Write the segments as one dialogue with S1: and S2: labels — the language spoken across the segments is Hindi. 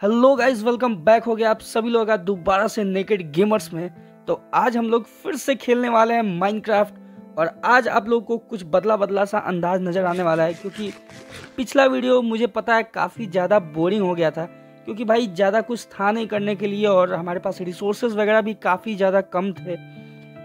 S1: हेलो गाइस वेलकम बैक हो गया आप सभी लोग दोबारा से नेकेड गेमर्स में। तो आज हम लोग फिर से खेलने वाले हैं माइनक्राफ्ट और आज आप लोगों को कुछ बदला बदला सा अंदाज नज़र आने वाला है, क्योंकि पिछला वीडियो मुझे पता है काफ़ी ज़्यादा बोरिंग हो गया था। क्योंकि भाई, ज़्यादा कुछ था नहीं करने के लिए और हमारे पास रिसोर्सेज वगैरह भी काफ़ी ज़्यादा कम थे।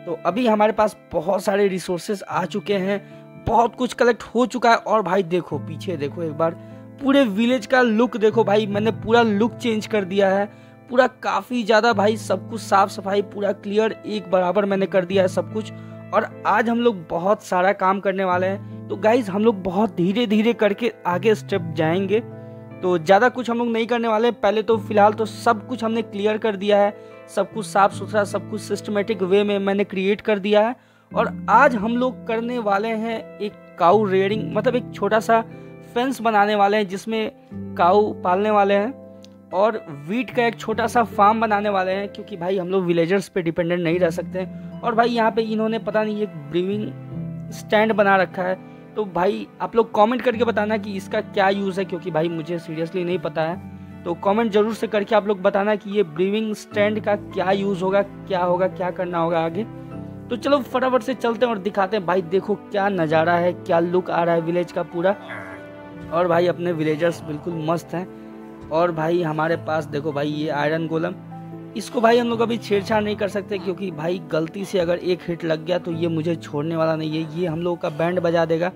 S1: तो अभी हमारे पास बहुत सारे रिसोर्सेज आ चुके हैं, बहुत कुछ कलेक्ट हो चुका है। और भाई, देखो, पीछे देखो एक बार। पूरे विलेज का लुक देखो भाई, मैंने पूरा लुक चेंज कर दिया है। पूरा काफ़ी ज़्यादा भाई, सब कुछ साफ़ सफ़ाई पूरा क्लियर एक बराबर मैंने कर दिया है सब कुछ। और आज हम लोग बहुत सारा काम करने वाले हैं। तो गाइज़ हम लोग बहुत धीरे धीरे करके आगे स्टेप जाएँगे। तो ज़्यादा कुछ हम लोग नहीं करने वाले पहले तो फ़िलहाल तो सब कुछ हमने क्लियर कर दिया है। सब कुछ साफ़ सुथरा सब कुछ सिस्टमेटिक वे में मैंने क्रिएट कर दिया है। और आज हम लोग करने वाले हैं एक काउ रेडिंग मतलब एक छोटा सा फेंस बनाने वाले हैं, जिसमें काऊ पालने वाले हैं और वीट का एक छोटा सा फार्म बनाने वाले हैं, क्योंकि भाई हम लोग विलेजर्स पे डिपेंडेंट नहीं रह सकते और भाई यहाँ पे इन्होंने पता नहीं एक ब्रीविंग स्टैंड बना रखा है। तो भाई आप लोग कमेंट करके बताना कि इसका क्या यूज़ है, क्योंकि भाई मुझे सीरियसली नहीं पता है। तो कमेंट ज़रूर से करके आप लोग बताना कि ये ब्रीविंग स्टैंड का क्या यूज़ होगा, क्या होगा, क्या करना होगा आगे। तो चलो फटाफट से चलते हैं और दिखाते हैं, भाई देखो क्या नज़ारा है, क्या लुक आ रहा है विलेज का पूरा। और भाई अपने विलेजर्स बिल्कुल मस्त हैं। और भाई हमारे पास देखो भाई ये आयरन गोलम इसको भाई हम लोग अभी छेड़छाड़ नहीं कर सकते क्योंकि भाई गलती से अगर एक हिट लग गया तो ये मुझे छोड़ने वाला नहीं है, ये हम लोग का बैंड बजा देगा।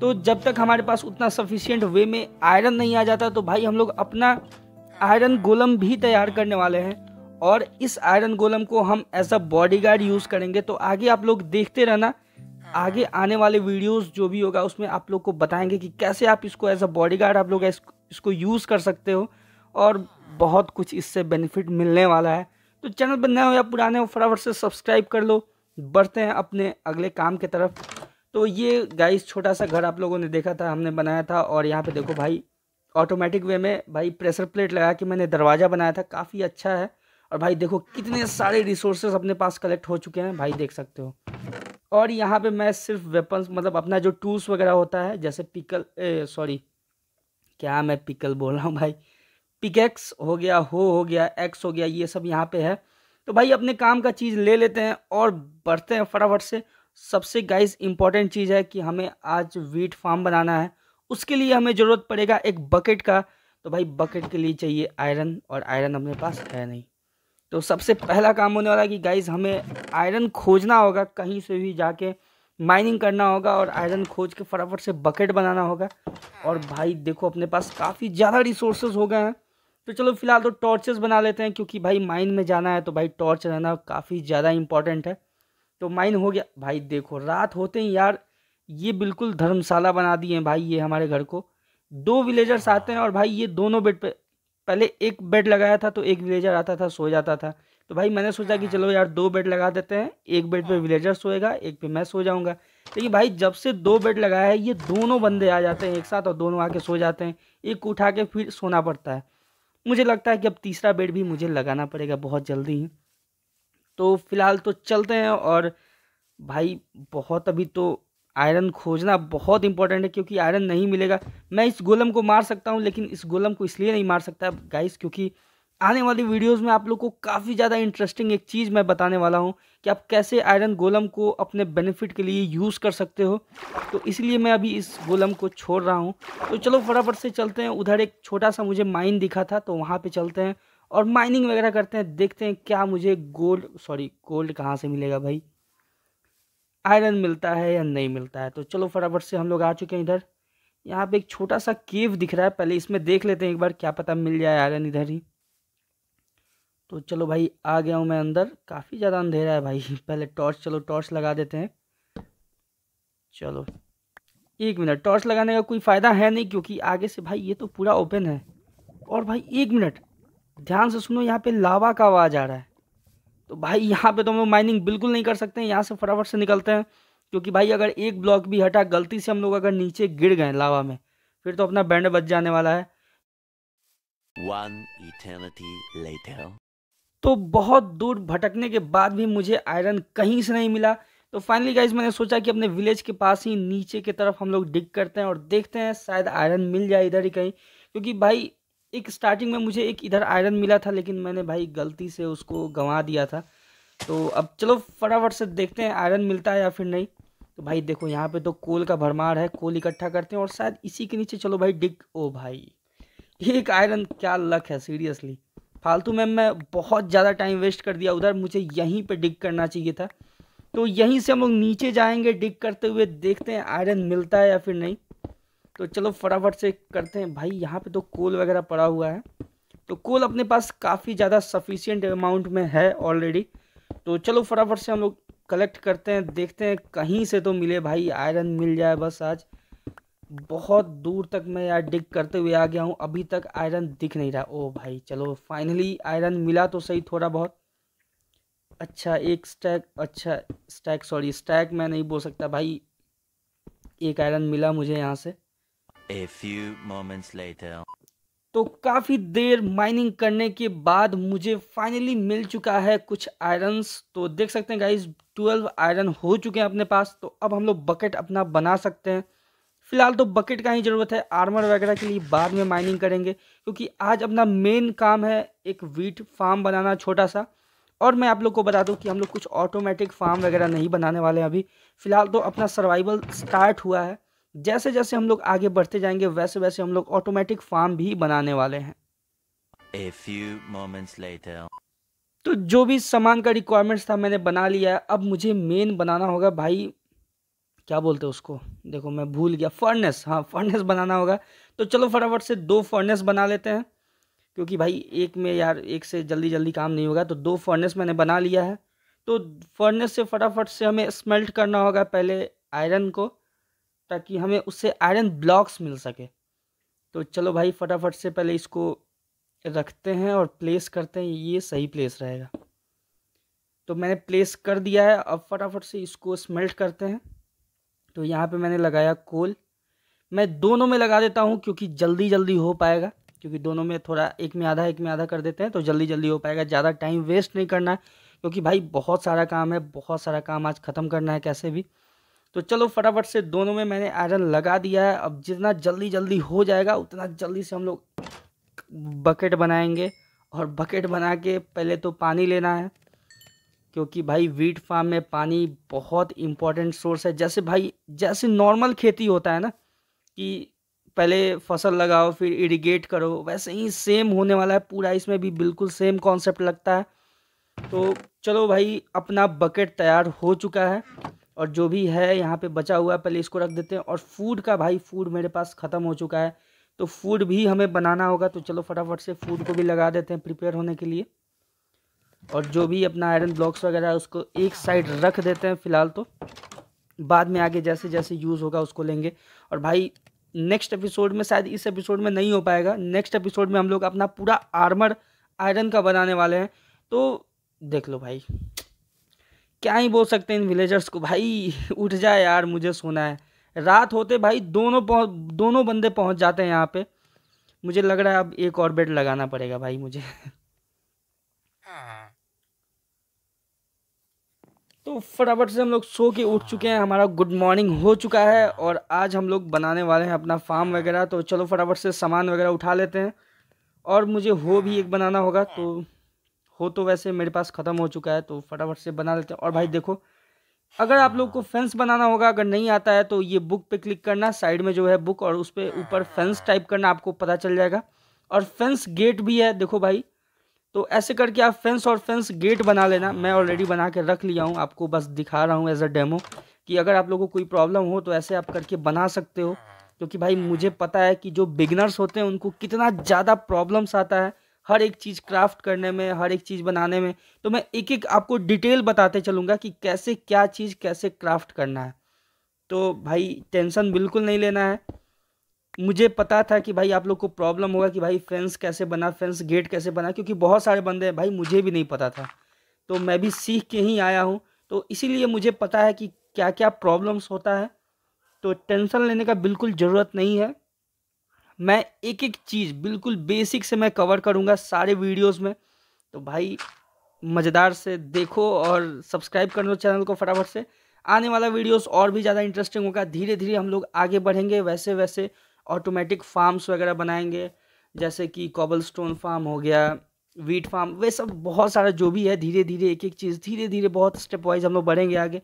S1: तो जब तक हमारे पास उतना सफिशियंट वे में आयरन नहीं आ जाता तो भाई हम लोग अपना आयरन गोलम भी तैयार करने वाले हैं। और इस आयरन गोलम को हम एज अ बॉडी यूज़ करेंगे तो आगे आप लोग देखते रहना। आगे आने वाले वीडियोस जो भी होगा उसमें आप लोग को बताएँगे कि कैसे आप इसको एज अ बॉडीगार्ड आप लोग इसको यूज़ कर सकते हो और बहुत कुछ इससे बेनिफिट मिलने वाला है। तो चैनल पर नए हो या पुराने हो फटाफट से सब्सक्राइब कर लो। बढ़ते हैं अपने अगले काम के तरफ़। तो ये गाइस छोटा सा घर आप लोगों ने देखा था हमने बनाया था और यहाँ पे देखो भाई ऑटोमेटिक वे में भाई प्रेशर प्लेट लगा के मैंने दरवाज़ा बनाया था काफ़ी अच्छा है। और भाई देखो कितने सारे रिसोर्सेज अपने पास कलेक्ट हो चुके हैं भाई देख सकते हो। और यहाँ पे मैं सिर्फ़ वेपन्स मतलब अपना जो टूल्स वगैरह होता है, जैसे पिकल सॉरी क्या मैं पिकल बोल रहा हूँ भाई? पिकेक्स हो गया हो हो गया एक्स हो गया, ये सब यहाँ पे है। तो भाई अपने काम का चीज़ ले लेते हैं और बढ़ते हैं फटाफट से। सबसे गाइस इंपॉर्टेंट चीज़ है कि हमें आज वीट फार्म बनाना है। उसके लिए हमें ज़रूरत पड़ेगा एक बकेट का। तो भाई बकेट के लिए चाहिए आयरन और आयरन अपने पास है नहीं। तो सबसे पहला काम होने वाला है कि गाइज़ हमें आयरन खोजना होगा, कहीं से भी जाके माइनिंग करना होगा और आयरन खोज के फटाफट से बकेट बनाना होगा। और भाई, देखो, अपने पास काफ़ी ज़्यादा रिसोर्सेज हो गए हैं। तो चलो, फ़िलहाल तो टॉर्चेस बना लेते हैं, क्योंकि भाई माइन में जाना है तो भाई टॉर्च रहना काफ़ी ज़्यादा इंपॉर्टेंट है। तो माइन हो गया। भाई, देखो, रात होते ही यार, ये बिल्कुल धर्मशाला बना दिए हैं भाई, ये हमारे घर को। दो विलेजर्स आते हैं और भाई, ये दोनों बेड पे पहले एक बेड लगाया था तो एक विलेजर आता था सो जाता था। तो भाई मैंने सोचा कि चलो यार दो बेड लगा देते हैं एक बेड पे विलेजर सोएगा एक पे मैं सो जाऊँगा। लेकिन भाई जब से दो बेड लगाया है ये दोनों बंदे आ जाते हैं एक साथ और दोनों आके सो जाते हैं। एक उठा के फिर सोना पड़ता है। मुझे लगता है कि अब तीसरा बेड भी मुझे लगाना पड़ेगा बहुत जल्दी। ही तो फ़िलहाल तो चलते हैं और भाई बहुत अभी तो आयरन खोजना बहुत इंपॉर्टेंट है क्योंकि आयरन नहीं मिलेगा। मैं इस गोलम को मार सकता हूँ, लेकिन इस गोलम को इसलिए नहीं मार सकता गाइस क्योंकि आने वाली वीडियोस में आप लोग को काफ़ी ज़्यादा इंटरेस्टिंग एक चीज़ मैं बताने वाला हूँ कि आप कैसे आयरन गोलम को अपने बेनिफिट के लिए यूज़ कर सकते हो। तो इसलिए मैं अभी इस गोलम को छोड़ रहा हूँ। तो चलो फटाफट से चलते हैं। उधर एक छोटा सा मुझे माइन दिखा था तो वहाँ पर चलते हैं और माइनिंग वगैरह करते हैं। देखते हैं क्या मुझे गोल्ड सॉरी गोल्ड कहाँ से मिलेगा भाई? आयरन मिलता है या नहीं मिलता है। तो चलो फटाफट से हम लोग आ चुके हैं इधर। यहाँ पे एक छोटा सा केव दिख रहा है। पहले इसमें देख लेते हैं एक बार, क्या पता मिल जाए आयरन इधर ही। तो चलो भाई, आ गया हूँ मैं अंदर। काफ़ी ज़्यादा अंधेरा है भाई। पहले टॉर्च, चलो टॉर्च लगा देते हैं। चलो, एक मिनट। टॉर्च लगाने का कोई फ़ायदा है नहीं, क्योंकि आगे से भाई ये तो पूरा ओपन है। और भाई, एक मिनट। ध्यान से सुनो, यहाँ पे लावा का आवाज़ आ रहा है। तो भाई यहाँ पे तो हम लोग माइनिंग बिल्कुल नहीं कर सकते हैं यहाँ से फटाफट से निकलते हैं। क्योंकि भाई अगर एक ब्लॉक भी हटा गलती से हम लोग अगर नीचे गिर गए लावा में फिर तो अपना बैंड बच जाने वाला है। तो बहुत दूर भटकने के बाद भी मुझे आयरन कहीं से नहीं मिला। तो फाइनली गाइज़ मैंने सोचा कि अपने विलेज के पास ही नीचे की तरफ़ हम लोग डिग करते हैं और देखते हैं शायद आयरन मिल जाए इधर ही कहीं। क्योंकि भाई एक स्टार्टिंग में मुझे एक इधर आयरन मिला था, लेकिन मैंने भाई गलती से उसको गंवा दिया था। तो अब चलो फटाफट से देखते हैं आयरन मिलता है या फिर नहीं। तो भाई देखो, यहाँ पे तो कोल का भरमार है, कोल इकट्ठा करते हैं और शायद इसी के नीचे, चलो भाई डिग। ओ भाई ये एक आयरन क्या लक है सीरियसली फालतू में मैं बहुत ज़्यादा टाइम वेस्ट कर दिया उधर, मुझे यहीं पे डिग करना चाहिए था। तो यहीं से हम लोग नीचे जाएँगे, डिग करते हुए देखते हैं आयरन मिलता है या फिर नहीं। तो चलो फटाफट से करते हैं। भाई, यहाँ पे तो कोल वगैरह पड़ा हुआ है। तो कोल अपने पास काफ़ी ज़्यादा सफिशियंट अमाउंट में है ऑलरेडी तो चलो फटाफट से हम लोग कलेक्ट करते हैं। देखते हैं, कहीं से तो मिले। भाई आयरन मिल जाए बस आज। बहुत दूर तक मैं यार डिग करते हुए आ गया हूँ। अभी तक आयरन दिख नहीं रहा। ओ भाई, चलो फाइनली आयरन मिला तो सही थोड़ा बहुत। अच्छा एक स्टैक अच्छा स्टैक सॉरी स्टैक मैं नहीं बोल सकता। भाई, एक आयरन मिला मुझे यहाँ से।
S2: A few moments later.
S1: तो काफ़ी देर माइनिंग करने के बाद मुझे फाइनली मिल चुका है कुछ आयरन्स तो देख सकते हैं गाइज़ ट्वेल्व आयरन हो चुके हैं अपने पास। तो अब हम लोग बकेट अपना बना सकते हैं। फ़िलहाल तो बकेट का ही ज़रूरत है। आर्मर वगैरह के लिए बाद में माइनिंग करेंगे। क्योंकि आज अपना मेन काम है एक वीट फार्म बनाना छोटा सा। और मैं आप लोग को बता दूँ कि हम लोग कुछ ऑटोमेटिक फार्म वगैरह नहीं बनाने वाले हैं अभी। फ़िलहाल तो अपना सर्वाइवल स्टार्ट हुआ है। जैसे जैसे हम लोग आगे बढ़ते जाएँगे वैसे वैसे हम लोग ऑटोमेटिक फार्म भी बनाने वाले हैं।
S2: A few moments later.
S1: तो जो भी सामान का रिक्वायरमेंट्स था मैंने बना लिया है। अब मुझे मेन बनाना होगा भाई क्या बोलते हैं उसको? देखो मैं भूल गया फर्नेस हाँ फर्नेस बनाना होगा। तो चलो फटाफट से दो फर्नेस बना लेते हैं। क्योंकि भाई एक में यार एक से जल्दी जल्दी काम नहीं होगा तो दो फर्नेस मैंने बना लिया है। तो फर्नेस से फटाफट से हमें स्मेल्ट करना होगा पहले आयरन को। ताकि हमें उससे आयरन ब्लॉक्स मिल सके। तो चलो भाई, फटाफट से पहले इसको रखते हैं और प्लेस करते हैं। ये सही प्लेस रहेगा। तो मैंने प्लेस कर दिया है। अब फटाफट से इसको स्मेल्ट करते हैं। तो यहाँ पे मैंने लगाया कोल मैं दोनों में लगा देता हूँ क्योंकि जल्दी जल्दी हो पाएगा। क्योंकि दोनों में थोड़ा, एक में आधा, एक में आधा कर देते हैं तो जल्दी जल्दी हो पाएगा। ज़्यादा टाइम वेस्ट नहीं करना है क्योंकि भाई बहुत सारा काम है, बहुत सारा काम आज ख़त्म करना है कैसे भी। तो चलो फटाफट से दोनों में मैंने आयरन लगा दिया है। अब जितना जल्दी जल्दी हो जाएगा, उतना जल्दी से हम लोग बकेट बनाएँगे। और बकेट बना के पहले तो पानी लेना है, क्योंकि भाई वीट फार्म में पानी बहुत इम्पोर्टेंट सोर्स है। जैसे भाई, जैसे नॉर्मल खेती होता है ना, कि पहले फ़सल लगाओ, फिर इरिगेट करो, वैसे ही सेम होने वाला है। पूरा इसमें भी बिल्कुल सेम कॉन्सेप्ट लगता है। तो चलो भाई, अपना बकेट तैयार हो चुका है। और जो भी है यहाँ पे बचा हुआ है, पहले इसको रख देते हैं। और फ़ूड का भाई फ़ूड मेरे पास ख़त्म हो चुका है। तो फ़ूड भी हमें बनाना होगा तो चलो फटाफट से फ़ूड को भी लगा देते हैं प्रिपेयर होने के लिए। और जो भी अपना आयरन ब्लॉक्स वगैरह उसको एक साइड रख देते हैं फ़िलहाल तो। बाद में आगे जैसे जैसे यूज़ होगा, उसको लेंगे। और भाई नेक्स्ट एपिसोड में शायद इस एपिसोड में नहीं हो पाएगा। नेक्स्ट एपिसोड में हम लोग अपना पूरा आर्मर आयरन का बनाने वाले हैं। तो देख लो भाई। क्या ही बोल सकते हैं इन विलेजर्स को? भाई, उठ जाए यार, मुझे सोना है। रात होते भाई, दोनों पहुँच दोनों बंदे पहुँच जाते हैं यहाँ पे। मुझे लग रहा है अब एक और बेड लगाना पड़ेगा भाई मुझे। तो फटाफट से हम लोग सो के उठ चुके हैं। हमारा गुड मॉर्निंग हो चुका है और आज हम लोग बनाने वाले हैं अपना फार्म वगैरह। तो चलो फटाफट से सामान वगैरह उठा लेते हैं। और मुझे हो भी एक बनाना होगा तो हो तो वैसे मेरे पास ख़त्म हो चुका है तो फटाफट से बना लेते हैं। और भाई देखो, अगर आप लोग को फेंस बनाना होगा, अगर नहीं आता है तो ये बुक पे क्लिक करना साइड में जो है बुक और उस पर ऊपर फेंस टाइप करना, आपको पता चल जाएगा। और फेंस गेट भी है, देखो भाई तो ऐसे करके आप फेंस और फेंस गेट बना लेना। मैं ऑलरेडी बना के रख लिया हूँ, आपको बस दिखा रहा हूँ एज अ डेमो कि अगर आप लोगों को कोई प्रॉब्लम हो तो ऐसे आप करके बना सकते हो। क्योंकि भाई मुझे पता है कि जो बिगनर्स होते हैं, उनको कितना ज़्यादा प्रॉब्लम्स आता है। हर एक चीज़ क्राफ्ट करने में, हर एक चीज़ बनाने में। तो मैं एक एक आपको डिटेल बताते चलूँगा कि कैसे क्या चीज़ कैसे क्राफ्ट करना है। तो भाई, टेंशन बिल्कुल नहीं लेना है। मुझे पता था कि भाई आप लोग को प्रॉब्लम होगा कि भाई फेंस कैसे बना फेंस गेट कैसे बना, क्योंकि बहुत सारे बंदे हैं, भाई मुझे भी नहीं पता था। तो मैं भी सीख के ही आया हूँ। तो इसीलिए मुझे पता है कि क्या क्या प्रॉब्लम्स होता है। तो टेंशन लेने का बिल्कुल ज़रूरत नहीं है। मैं एक एक चीज़ बिल्कुल बेसिक से मैं कवर करूँगा सारे वीडियोस में। तो भाई, मज़ेदार से देखो और सब्सक्राइब कर लो चैनल को फटाफट से। आने वाला वीडियोस और भी ज़्यादा इंटरेस्टिंग होगा। धीरे धीरे हम लोग आगे बढ़ेंगे वैसे वैसे ऑटोमेटिक फार्म्स वगैरह बनाएँगे, जैसे कि कॉबल स्टोन फार्म हो गया वीट फार्म वे सब बहुत सारा जो भी है धीरे धीरे एक एक चीज़ धीरे धीरे बहुत स्टेप वाइज हम लोग बढ़ेंगे आगे।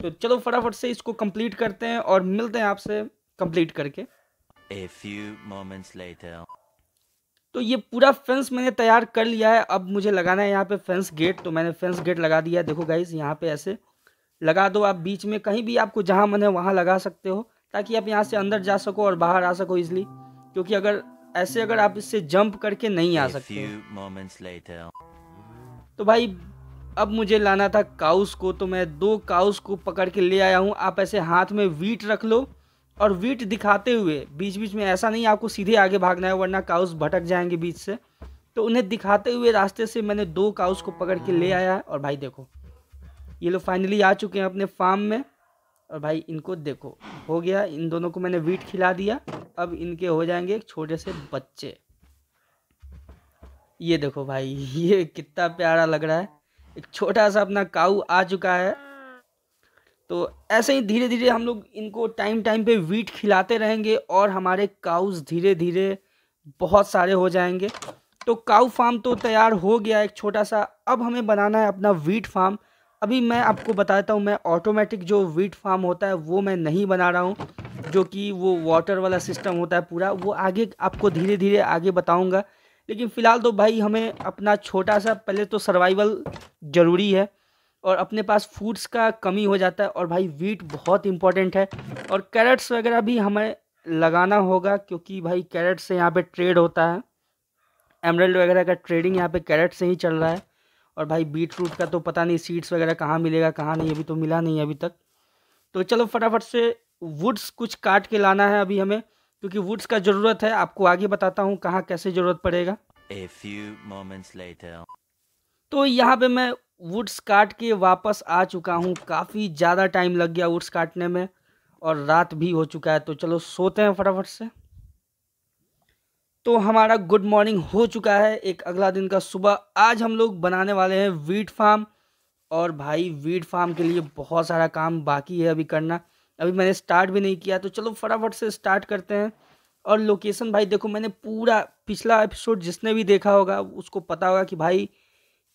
S1: तो चलो फटाफट से इसको कंप्लीट करते हैं और मिलते हैं आपसे कंप्लीट करके।
S2: A few moments later.
S1: तो ये पूरा फेंस मैंने तैयार कर लिया है। अब मुझे लगाना है यहाँ पे फेंस गेट तो मैंने फेंस गेट लगा दिया है। देखो गाइस यहाँ पे ऐसे लगा दो आप बीच में। कहीं भी आपको जहाँ मन है वहाँ लगा सकते हो ताकि आप यहाँ से अंदर जा सको और बाहर आ सको इजली क्योंकि अगर ऐसे अगर आप इससे जंप करके नहीं आ सकते. तो भाई अब मुझे लाना था काउस को। तो मैं दो काउस को पकड़ के ले आया हूँ। आप ऐसे हाथ में वीट रख लो। और वीट दिखाते हुए बीच बीच में ऐसा नहीं आपको सीधे आगे भागना है वरना काउस भटक जाएँगे बीच से। तो उन्हें दिखाते हुए रास्ते से मैंने दो काउस को पकड़ के ले आया है और भाई देखो ये लोग फाइनली आ चुके हैं अपने फार्म में और भाई इनको देखो हो गया इन दोनों को मैंने वीट खिला दिया अब इनके हो जाएँगे एक छोटे से बच्चे। ये देखो भाई ये कितना प्यारा लग रहा है। एक छोटा सा अपना काऊ आ चुका है। तो ऐसे ही धीरे धीरे हम लोग इनको टाइम टाइम पे वीट खिलाते रहेंगे और हमारे काउस धीरे धीरे बहुत सारे हो जाएँगे। तो काऊ फार्म तो तैयार हो गया एक छोटा सा। अब हमें बनाना है अपना वीट फार्म अभी मैं आपको बताता हूँ, मैं ऑटोमेटिक जो वीट फार्म होता है, वो मैं नहीं बना रहा हूँ, जो कि वो वाटर वाला सिस्टम होता है पूरा। वो आगे आपको धीरे धीरे आगे बताऊँगा। लेकिन फ़िलहाल तो भाई हमें अपना छोटा सा, पहले तो सर्वाइवल ज़रूरी है। और अपने पास फूड्स का कमी हो जाता है और भाई वीट बहुत इंपॉर्टेंट है और कैरेट्स वगैरह भी हमें लगाना होगा क्योंकि भाई कैरेट से यहाँ पे ट्रेड होता है। एमरल्ड वगैरह का ट्रेडिंग यहाँ पे कैरेट से ही चल रहा है और भाई बीट रूट का तो पता नहीं सीड्स वगैरह कहाँ मिलेगा कहाँ नहीं अभी तो मिला नहीं अभी तक। तो चलो फटाफट से वुड्स कुछ काट के लाना है अभी हमें क्योंकि वुड्स का ज़रूरत है। आपको आगे बताता हूँ कहाँ कैसे ज़रूरत पड़ेगा।
S2: A few moments later.
S1: तो यहाँ पे मैं वुड्स काट के वापस आ चुका हूँ। काफ़ी ज़्यादा टाइम लग गया वुड्स काटने में और रात भी हो चुका है। तो चलो सोते हैं फटाफट से। तो हमारा गुड मॉर्निंग हो चुका है। एक अगला दिन का सुबह आज हम लोग बनाने वाले हैं वीट फार्म। और भाई वीट फार्म के लिए बहुत सारा काम बाकी है अभी करना। अभी मैंने स्टार्ट भी नहीं किया तो चलो फटाफट से स्टार्ट करते हैं। और लोकेशन भाई देखो, मैंने पूरा पिछला एपिसोड जिसने भी देखा होगा, उसको पता होगा कि भाई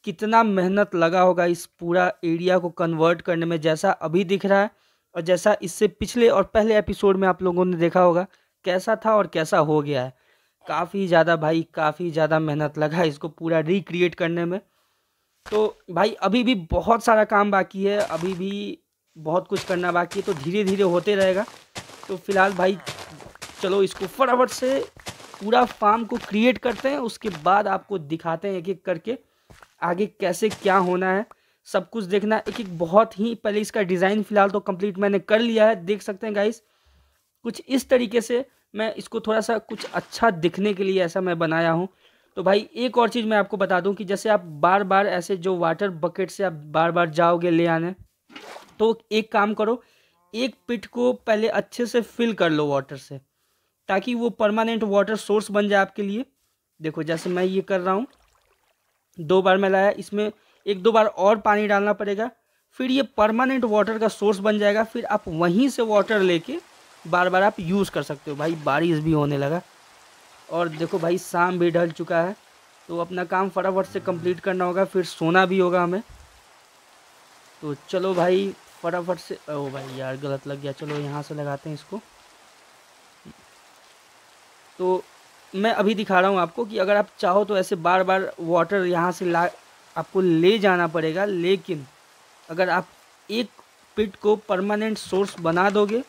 S1: कितना मेहनत लगा होगा इस पूरा एरिया को कन्वर्ट करने में, जैसा अभी दिख रहा है और जैसा इससे पिछले और पहले एपिसोड में आप लोगों ने देखा होगा, कैसा था और कैसा हो गया है। काफ़ी ज़्यादा भाई, काफ़ी ज़्यादा मेहनत लगा इसको पूरा रिक्रिएट करने में। तो भाई, अभी भी बहुत सारा काम बाकी है, अभी भी बहुत कुछ करना बाकी है तो धीरे धीरे होते रहेगा। तो फ़िलहाल भाई, चलो इसको फटाफट से पूरा फार्म को क्रिएट करते हैं, उसके बाद आपको दिखाते हैं एक एक करके। आगे कैसे क्या होना है, सब कुछ देखना। एक एक बहुत ही पहले इसका डिज़ाइन फ़िलहाल तो कंप्लीट मैंने कर लिया है, देख सकते हैं गाइस कुछ इस तरीके से मैं इसको थोड़ा सा कुछ अच्छा दिखने के लिए ऐसा मैं बनाया हूँ। तो भाई, एक और चीज़ मैं आपको बता दूँ कि जैसे आप बार बार ऐसे जो वाटर बकेट से आप बार बार जाओगे ले आने तो एक काम करो, एक पिट को पहले अच्छे से फिल कर लो वाटर से, ताकि वो परमानेंट वाटर सोर्स बन जाए आपके लिए। देखो, जैसे मैं ये कर रहा हूँ दो बार मैं लाया, इसमें एक दो बार और पानी डालना पड़ेगा, फिर ये परमानेंट वाटर का सोर्स बन जाएगा, फिर आप वहीं से वाटर लेके बार बार आप यूज़ कर सकते हो। भाई, बारिश भी होने लगा। और देखो भाई, शाम भी ढल चुका है तो अपना काम फटाफट से कंप्लीट करना होगा, फिर सोना भी होगा हमें। तो चलो भाई, फटाफट से, ओ भाई यार, गलत लग गया। चलो यहाँ से लगाते हैं इसको। तो मैं अभी दिखा रहा हूँ आपको कि अगर आप चाहो तो ऐसे बार बार वाटर यहाँ से ला, आपको ले जाना पड़ेगा, लेकिन अगर आप एक पिट को परमानेंट सोर्स बना दोगे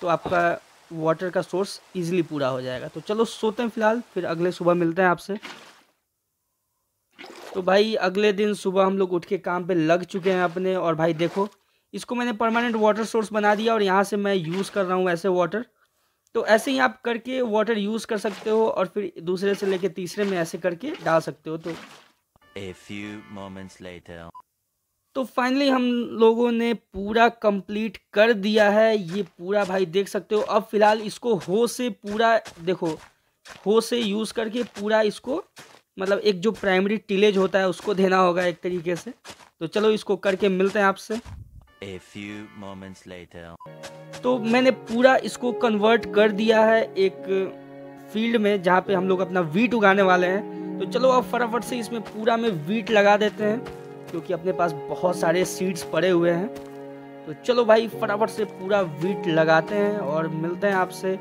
S1: तो आपका वाटर का सोर्स इजीली पूरा हो जाएगा। तो चलो सोते हैं फ़िलहाल, फिर अगले सुबह मिलते हैं आपसे। तो भाई, अगले दिन सुबह हम लोग उठ के काम पे लग चुके हैं अपने, और भाई देखो, इसको मैंने परमानेंट वाटर सोर्स बना दिया, और यहाँ से मैं यूज़ कर रहा हूँ ऐसे वाटर तो ऐसे ही आप करके वाटर यूज़ कर सकते हो और फिर दूसरे से लेके तीसरे में ऐसे करके डाल सकते हो तो।
S2: A few moments later.
S1: तो फाइनली हम लोगों ने पूरा कंप्लीट कर दिया है ये पूरा भाई देख सकते हो। अब फ़िलहाल इसको हो से पूरा देखो हो से यूज़ करके पूरा इसको मतलब एक जो प्राइमरी टिलेज होता है उसको देना होगा एक तरीके से। तो चलो इसको करके मिलते हैं आपसे।
S2: A few moments later.
S1: तो मैंने पूरा इसको कन्वर्ट कर दिया है एक फ़ील्ड में जहाँ पे हम लोग अपना वीट उगाने वाले हैं तो चलो अब फटाफट से इसमें पूरा में वीट लगा देते हैं क्योंकि अपने पास बहुत सारे सीड्स पड़े हुए हैं तो चलो भाई फटाफट से पूरा वीट लगाते हैं और मिलते हैं आपसे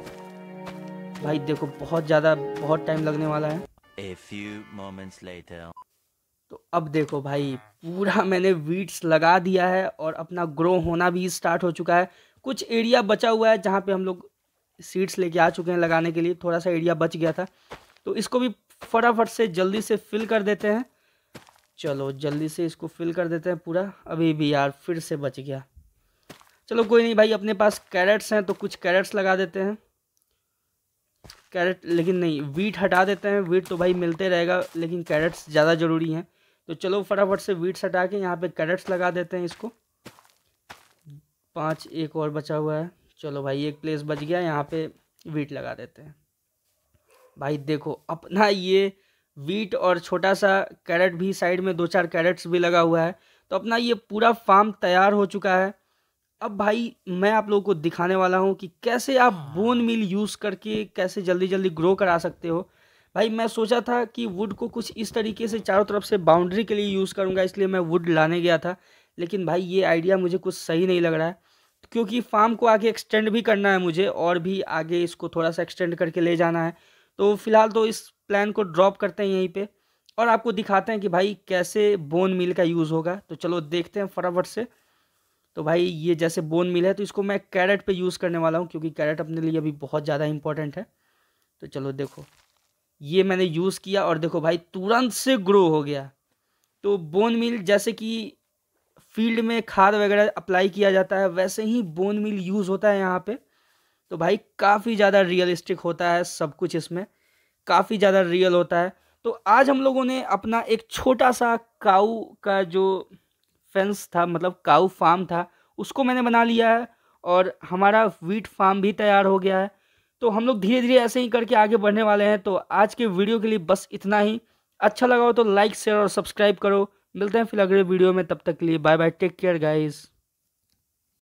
S1: भाई देखो बहुत ज़्यादा बहुत टाइम लगने वाला है
S2: A few moments later.
S1: तो अब देखो भाई, पूरा मैंने वीट्स लगा दिया है और अपना ग्रो होना भी स्टार्ट हो चुका है। कुछ एरिया बचा हुआ है जहाँ पे हम लोग सीड्स लेके आ चुके हैं लगाने के लिए। थोड़ा सा एरिया बच गया था। तो इसको भी फटाफट से जल्दी से फिल कर देते हैं। चलो, जल्दी से इसको फिल कर देते हैं पूरा। अभी भी यार, फिर से बच गया। चलो, कोई नहीं भाई, अपने पास कैरेट्स हैं तो कुछ कैरेट्स लगा देते हैं। कैरेट लेकिन नहीं वीट हटा देते हैं। वीट तो भाई मिलते रहेगा, लेकिन कैरेट्स ज़्यादा ज़रूरी हैं। तो चलो फटाफट से वीट्स हटा के यहाँ पे कैरेट्स लगा देते हैं इसको। पाँच एक और बचा हुआ है। चलो भाई एक प्लेस बच गया यहाँ पे वीट लगा देते हैं। भाई देखो अपना ये वीट और छोटा सा कैरेट भी साइड में दो चार कैरेट्स भी लगा हुआ है। तो अपना ये पूरा फार्म तैयार हो चुका है। अब भाई मैं आप लोगों को दिखाने वाला हूँ कि कैसे आप बोन मिल यूज़ करके कैसे जल्दी जल्दी ग्रो करा सकते हो। भाई, मैं सोचा था कि वुड को कुछ इस तरीके से चारों तरफ़ से बाउंड्री के लिए यूज़ करूँगा, इसलिए मैं वुड लाने गया था। लेकिन भाई, ये आइडिया मुझे कुछ सही नहीं लग रहा है, क्योंकि फार्म को आगे एक्सटेंड भी करना है मुझे, और भी आगे इसको थोड़ा सा एक्सटेंड करके ले जाना है। तो फ़िलहाल तो इस प्लान को ड्रॉप करते हैं यहीं पे, और आपको दिखाते हैं कि भाई, कैसे बोन मिल का यूज़ होगा। तो चलो देखते हैं फटाफट से। तो भाई, ये जैसे बोन मिल है तो इसको मैं कैरेट पे यूज़ करने वाला हूँ, क्योंकि कैरेट अपने लिए अभी बहुत ज़्यादा इंपॉर्टेंट है। तो चलो देखो। ये मैंने यूज़ किया और देखो भाई, तुरंत से ग्रो हो गया। तो बोन मिल जैसे कि फ़ील्ड में खाद वगैरह अप्लाई किया जाता है, वैसे ही बोन मिल यूज़ होता है यहाँ पे। तो भाई, काफ़ी ज़्यादा रियलिस्टिक होता है सब कुछ इसमें। काफ़ी ज़्यादा रियल होता है। तो आज हम लोगों ने अपना एक छोटा सा काऊ का जो फेंस था मतलब काऊ फार्म था, उसको मैंने बना लिया है और हमारा वीट फार्म भी तैयार हो गया है। तो हम लोग धीरे धीरे ऐसे ही करके आगे बढ़ने वाले हैं। तो आज के वीडियो के लिए बस इतना ही। अच्छा लगा हो तो लाइक शेयर और सब्सक्राइब करो। मिलते हैं फिर अगले वीडियो में। तब तक के लिए bye bye take care guys